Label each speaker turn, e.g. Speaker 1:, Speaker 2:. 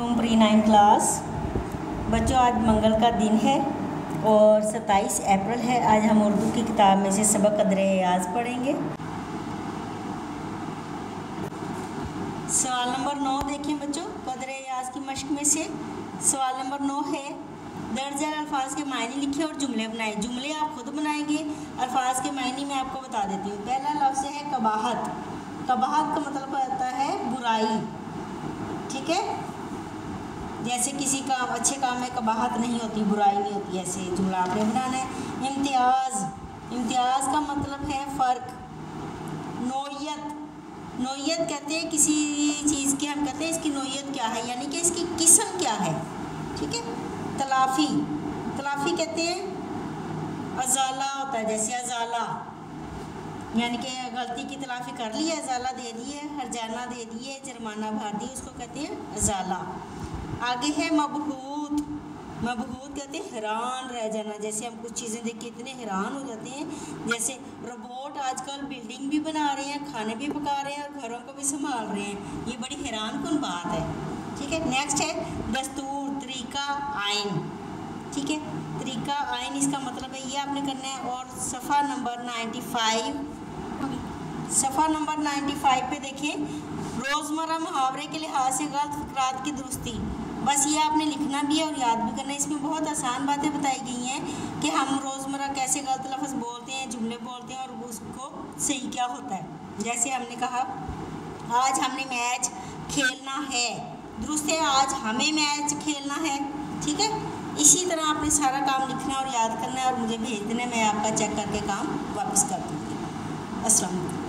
Speaker 1: तुम pre nine class. बच्चों, आज मंगल का दिन है और 27 अप्रैल है। आज हम उर्दू की किताब में से सबक कदर याज पढ़ेंगे। सवाल नंबर नौ देखें बच्चों कदर याज की मश्क में से। सवाल नंबर नौ है, दर्ज अल्फाज के मायने लिखे और जुमले बनाए। जुमले आप खुद बनाएँगे। अल्फाज के मायने मैं आपको बता देती हूँ। पहला लफ्ज़ है कबाहत। कबाहत का मतलब आता है बुराई। ठीक है? जैसे किसी काम, अच्छे काम में कबाहत नहीं होती, बुराई नहीं होती, ऐसे जुमला आपने बनाना है। इम्तियाज़ इम्तियाज़ का मतलब है फ़र्क। नोयत नोयत कहते हैं किसी चीज़ की, हम कहते हैं इसकी नोयत क्या है, यानी कि इसकी किस्म क्या है, ठीक है? तलाफ़ी तलाफ़ी कहते हैं अजाला होता है, जैसे अजाला। यानी कि गलती की तलाफ़ी कर ली है, अजाला दे दी है, हरजाना दे दिए जुर्माना भर दिए उसको कहते हैं अजाला। आगे है मबहूत। मबहूत कहते हैं हैरान रह जाना। जैसे हम कुछ चीज़ें देख के इतने हैरान हो जाते हैं। जैसे रोबोट आजकल बिल्डिंग भी बना रहे हैं, खाने भी पका रहे हैं और घरों को भी संभाल रहे हैं। ये बड़ी हैरान कन बात है। ठीक है नेक्स्ट है दस्तूर, तरीका, आइन। ठीक है, तरीका, आइन, इसका मतलब है ये आपने करना है और सफ़ा नंबर नाइन्टी फाइव सफ़ा नंबर नाइन्टी फाइव पे देखें, रोज़मर्रा मुहावरे के लिहाज से गलत फकरात की दुरुस्ती। बस ये आपने लिखना भी है और याद भी करना है। इसमें बहुत आसान बातें बताई गई हैं कि हम रोज़मर्रा कैसे गलत लफ्ज़ बोलते हैं, जुमले बोलते हैं और उसको सही क्या होता है। जैसे हमने कहा, आज हमने मैच खेलना है। दुरुस्त है, आज हमें मैच खेलना है। ठीक है? इसी तरह आपने सारा काम लिखना और याद करना है और मुझे भेज देना, मैं आपका चेक करके काम वापस कर दूँगी। असल